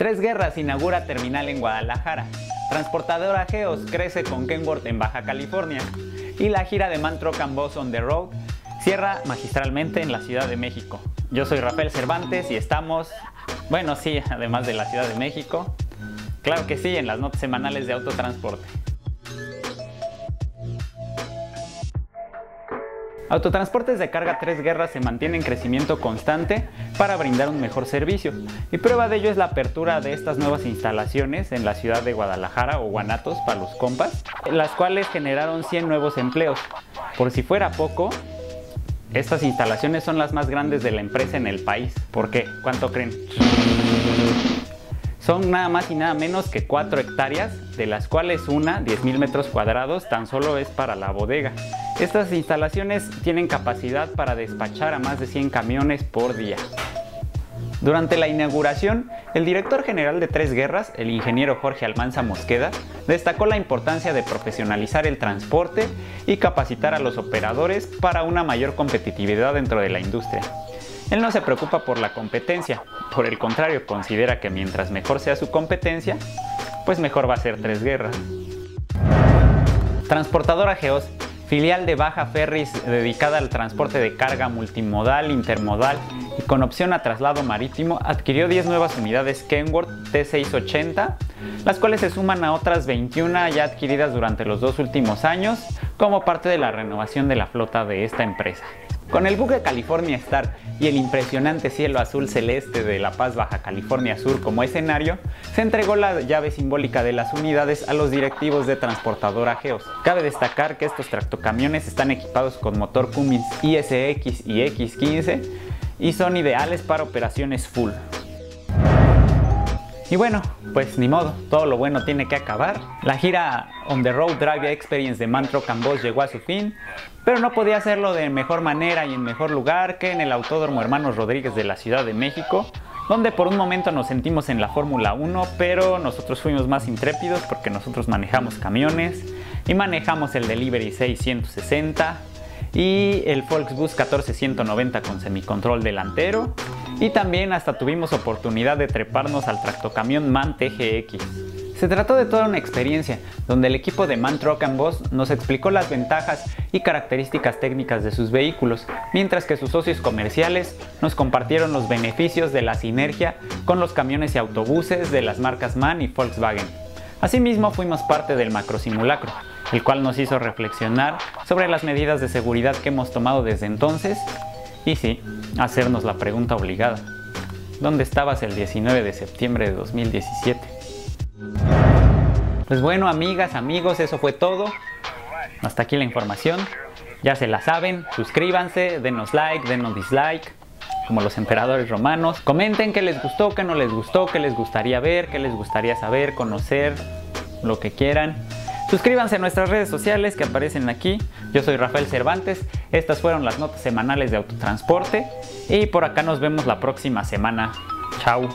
Tres Guerras inaugura terminal en Guadalajara. Transportadora Geos crece con Kenworth en Baja California. Y la gira de Man Truck and Boss on the Road cierra magistralmente en la Ciudad de México. Yo soy Rafael Cervantes y estamos, bueno sí, además de la Ciudad de México, claro que sí, en las notas semanales de autotransporte. Autotransportes de carga Tres Guerras se mantiene en crecimiento constante para brindar un mejor servicio y prueba de ello es la apertura de estas nuevas instalaciones en la ciudad de Guadalajara o Guanatos para los compas, las cuales generaron 100 nuevos empleos. Por si fuera poco, estas instalaciones son las más grandes de la empresa en el país. ¿Por qué? ¿Cuánto creen? Son nada más y nada menos que 4 hectáreas, de las cuales una, 10.000 metros cuadrados, tan solo es para la bodega. Estas instalaciones tienen capacidad para despachar a más de 100 camiones por día. Durante la inauguración, el director general de Tres Guerras, el ingeniero Jorge Almanza Mosqueda, destacó la importancia de profesionalizar el transporte y capacitar a los operadores para una mayor competitividad dentro de la industria. Él no se preocupa por la competencia, por el contrario, considera que mientras mejor sea su competencia, pues mejor va a ser Tres Guerras. Transportadora Geos, filial de Baja Ferris dedicada al transporte de carga multimodal, intermodal y con opción a traslado marítimo, adquirió 10 nuevas unidades Kenworth T680, las cuales se suman a otras 21 ya adquiridas durante los dos últimos años como parte de la renovación de la flota de esta empresa. Con el buque California Star y el impresionante cielo azul celeste de La Paz, Baja California Sur como escenario, se entregó la llave simbólica de las unidades a los directivos de transportadora Geos. Cabe destacar que estos tractocamiones están equipados con motor Cummins ISX y X15 y son ideales para operaciones full. Y bueno, pues ni modo, todo lo bueno tiene que acabar. La gira On the Road Drive Experience de Mantro Cambos llegó a su fin, pero no podía hacerlo de mejor manera y en mejor lugar que en el Autódromo Hermanos Rodríguez de la Ciudad de México, donde por un momento nos sentimos en la Fórmula 1, pero nosotros fuimos más intrépidos porque nosotros manejamos camiones y manejamos el Delivery 660 y el Volksbus 14190 con semicontrol delantero y también hasta tuvimos oportunidad de treparnos al tractocamión MAN TGX. Se trató de toda una experiencia, donde el equipo de Man Truck and Boss nos explicó las ventajas y características técnicas de sus vehículos, mientras que sus socios comerciales nos compartieron los beneficios de la sinergia con los camiones y autobuses de las marcas MAN y Volkswagen. Asimismo fuimos parte del macro simulacro, el cual nos hizo reflexionar sobre las medidas de seguridad que hemos tomado desde entonces y sí, hacernos la pregunta obligada. ¿Dónde estabas el 19 de septiembre de 2017? Pues bueno, amigas, amigos, eso fue todo. Hasta aquí la información. Ya se la saben, suscríbanse, denos like, denos dislike, como los emperadores romanos. Comenten qué les gustó, qué no les gustó, qué les gustaría ver, qué les gustaría saber, conocer, lo que quieran. Suscríbanse a nuestras redes sociales que aparecen aquí. Yo soy Rafael Cervantes. Estas fueron las notas semanales de autotransporte. Y por acá nos vemos la próxima semana. Chao.